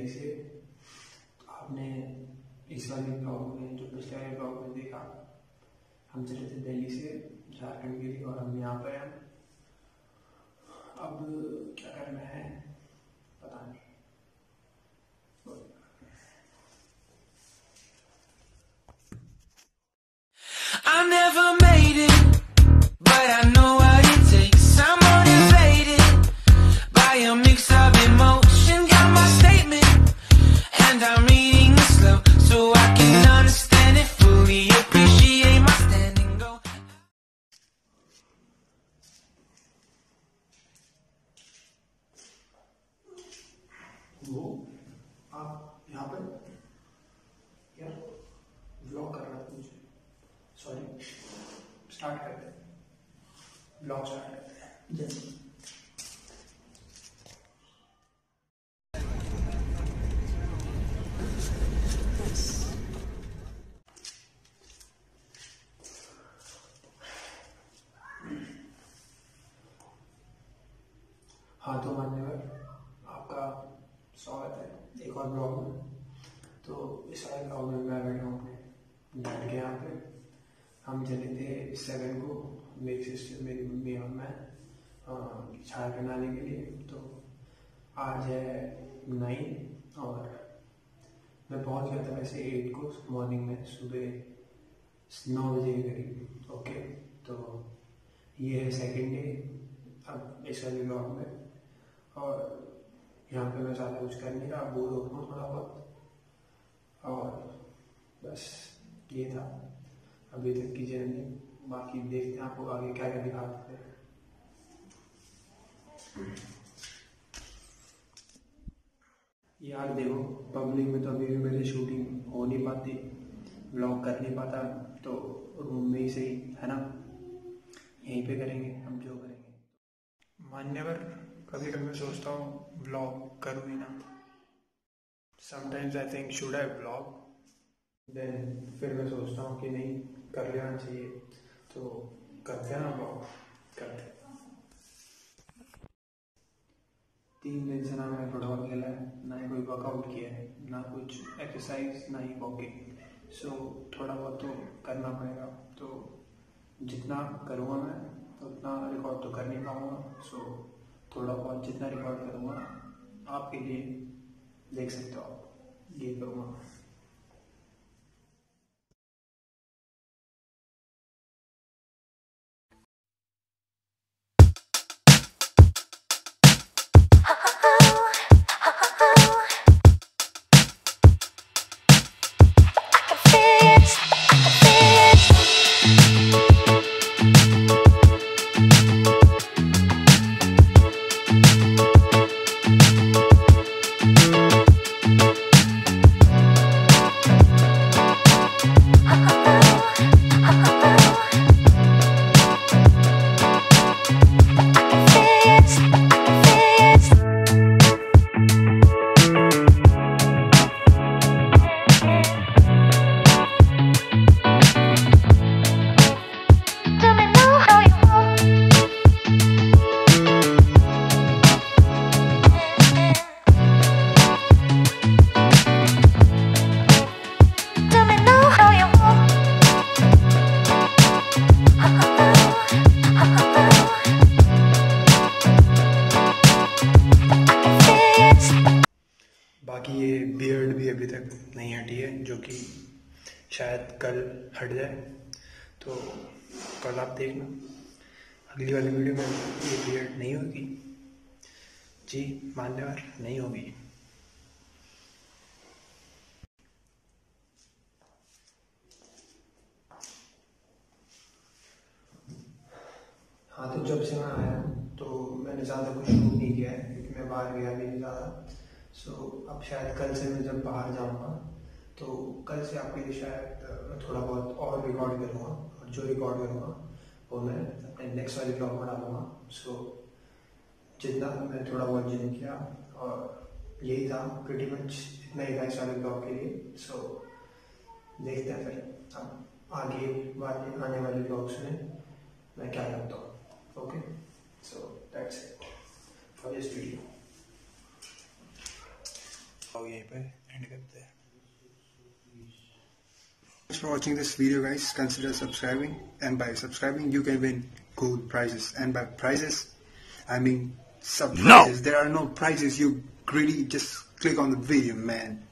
चले से आपने इस वाले ब्लॉग में, जो पिछले वाले ब्लॉग में देखा, हम चले थे दिल्ली से झारखंड के लिए और हम यहाँ पर हैं वो आप यहाँ पर यार ब्लॉग कर रहा था मुझे सॉरी स्टार्ट करते हैं ब्लॉग स्टार्ट करते हैं हाँ तो मान्यवर आपका स्वागत और ब्लॉग में तो इस वाले ब्लॉग में मैं बैठा हूँ। डैड के यहाँ पे। हम चले थे सेवन को, मेरी सिस्टर मेरी मम्मी और मैं झारखंड आने के लिए। तो आज है नाइन और मैं पहुँच गया था वैसे एट को मॉर्निंग में, सुबह नौ बजे के करीब। ओके तो ये है सेकेंड डे अब इस वाले ब्लॉग में। और यहाँ पे मैं ज़्यादा कुछ कर नहीं रहा बोर हो रहा थोड़ा बहुत और बस ये था। अभी तक की जर्नी। बाकी देखते हैं आपको आगे क्या क्या दिखाते हैं। यार देखो पब्लिक में तो अभी भी मेरी शूटिंग हो नहीं पाती ब्लॉग कर नहीं पाता तो रूम में ही सही, है ना? यहीं पे करेंगे, हम जो करेंगे। मान्यवर कभी कभी मैं सोचता हूँ ब्लॉग करूँ ही ना। Sometimes I think should I vlog then फिर मैं सोचता हूँ कि नहीं, कर लेना चाहिए। तो करते हैं ना ब्लॉग करते तीन दिन से ना मैंने फुटबॉल खेला है, ना ही कोई वर्कआउट किया है, ना कुछ एक्सरसाइज ना ही वॉकिंग सो थोड़ा बहुत तो करना पड़ेगा। तो जितना करूँगा मैं, उतना रिकॉर्ड तो कर नहीं पाऊँगा। सो थोड़ा बहुत जितना रिकॉर्ड करूँगा आपके लिए देख सकते हो आप। ये करूँगा। बाकी ये बियर्ड भी अभी तक नहीं हटी है, जो कि शायद कल हट जाए। तो कल आप देखना। अगली वाली वीडियो में ये बियर्ड नहीं होगी। जी, मान्यवर, नहीं होगी। हाँ तो जब से मैं आया तो मैंने ज़्यादा कुछ शूट नहीं किया है, क्योंकि मैं बाहर गया भी नहीं ज़्यादा। सो अब शायद कल से मैं जब बाहर जाऊँगा तो कल से आपके लिए शायद थोड़ा बहुत और रिकॉर्ड करूँगा और जो रिकॉर्ड करूँगा, वो मैं अपने नेक्स्ट वाले ब्लॉग में डालूँगा सो जितना मैं थोड़ा बहुत जिम किया और यही था प्रिटी मच इतना ही था इस वाले ब्लॉग के लिए। सो देखते हैं फिर अब आगे वाले, आने वाले ब्लॉग्स में मैं क्या करता हूँ। Okay so that's it for this video Thanks for watching this video guys. Consider subscribing and by subscribing you can win cool prizes. And by prizes I mean sub prizes. There are no prizes. You greedy just click on the video man.